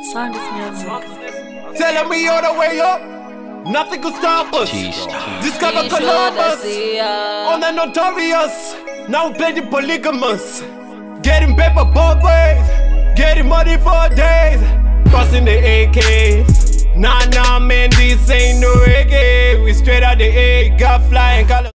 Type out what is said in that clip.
Sound is music. Telling me all the way up, nothing could stop us. Discover Columbus on the notorious. Now playing polygamous. Getting paper both ways, getting money for days. Crossing the AKs. Nah, nah, man, this ain't no reggae. We straight out the A, got flying Got